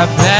I've